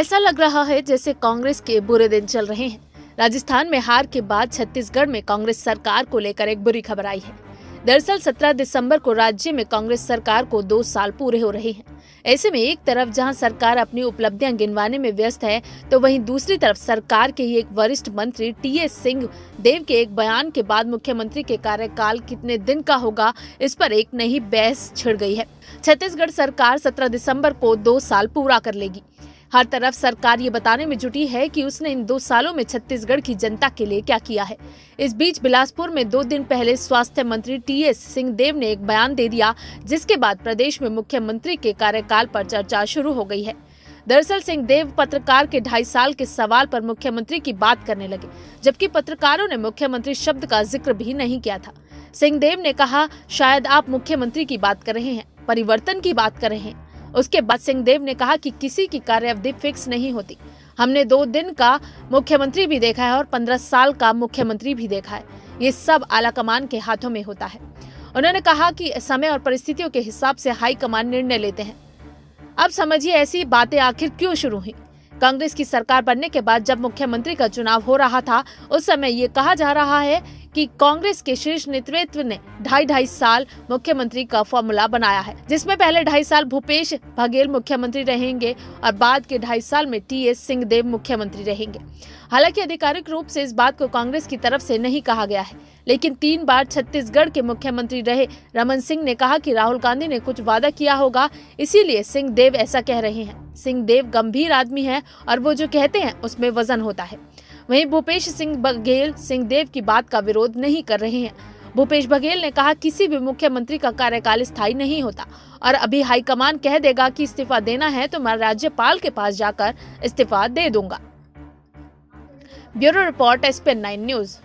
ऐसा लग रहा है जैसे कांग्रेस के बुरे दिन चल रहे हैं। राजस्थान में हार के बाद छत्तीसगढ़ में कांग्रेस सरकार को लेकर एक बुरी खबर आई है। दरअसल 17 दिसंबर को राज्य में कांग्रेस सरकार को दो साल पूरे हो रहे हैं। ऐसे में एक तरफ़ जहाँ सरकार अपनी उपलब्धियाँ गिनवाने में व्यस्त है तो वहीं दूसरी तरफ़ सरकार के ही एक वरिष्ठ मंत्री टी एस सिंह देव के एक बयान के बाद मुख्यमंत्री के कार्यकाल कितने दिन का होगा, इस पर एक नई बहस छिड़ गई है। छत्तीसगढ़ सरकार 17 दिसंबर को दो साल पूरा कर लेगी। हर तरफ़ सरकार ये बताने में जुटी है कि उसने इन दो सालों में छत्तीसगढ़ की जनता के लिए क्या किया है। इस बीच बिलासपुर में दो दिन पहले स्वास्थ्य मंत्री टी एस सिंहदेव ने एक बयान दे दिया, जिसके बाद प्रदेश में मुख्यमंत्री के कार्यकाल पर चर्चा शुरू हो गई है। दरअसल सिंहदेव पत्रकार के ढाई साल के सवाल पर मुख्यमंत्री की बात करने लगे, जबकि पत्रकारों ने मुख्यमंत्री शब्द का ज़िक्र भी नहीं किया था। सिंहदेव ने कहा, शायद आप मुख्यमंत्री की बात कर रहे हैं, परिवर्तन की बात कर रहे हैं। उसके बाद सिंहदेव ने कहा कि किसी की कार्यावधि फिक्स नहीं होती। हमने दो दिन का मुख्यमंत्री भी देखा है और पंद्रह साल का मुख्यमंत्री भी देखा है। ये सब आलाकमान के हाथों में होता है। उन्होंने कहा कि समय और परिस्थितियों के हिसाब से हाईकमान निर्णय लेते हैं। अब समझिए ऐसी बातें आखिर क्यों शुरू हुई? कांग्रेस की सरकार बनने के बाद जब मुख्यमंत्री का चुनाव हो रहा था, उस समय ये कहा जा रहा है कि कांग्रेस के शीर्ष नेतृत्व ने ढाई ढाई साल मुख्यमंत्री का फॉर्मूला बनाया है, जिसमें पहले ढाई साल भूपेश बघेल मुख्यमंत्री रहेंगे और बाद के ढाई साल में टी एस सिंहदेव मुख्यमंत्री रहेंगे। हालाँकि आधिकारिक रूप से इस बात को कांग्रेस की तरफ़ से नहीं कहा गया है, लेकिन तीन बार छत्तीसगढ़ के मुख्यमंत्री रहे। रमन सिंह ने कहा कि राहुल गांधी ने कुछ वादा किया होगा, इसीलिए सिंह देव ऐसा कह रहे हैं। सिंह देव गंभीर आदमी है और वो जो कहते हैं, उसमें वज़न होता है। वहीं भूपेश सिंह बघेल सिंहदेव की बात का विरोध नहीं कर रहे हैं। भूपेश बघेल ने कहा, किसी भी मुख्यमंत्री का कार्यकाल स्थायी नहीं होता। और अभी हाईकमान कह देगा कि इस्तीफा देना है तो मैं राज्यपाल के पास जाकर इस्तीफा दे दूँगा। Bureau report S nine news.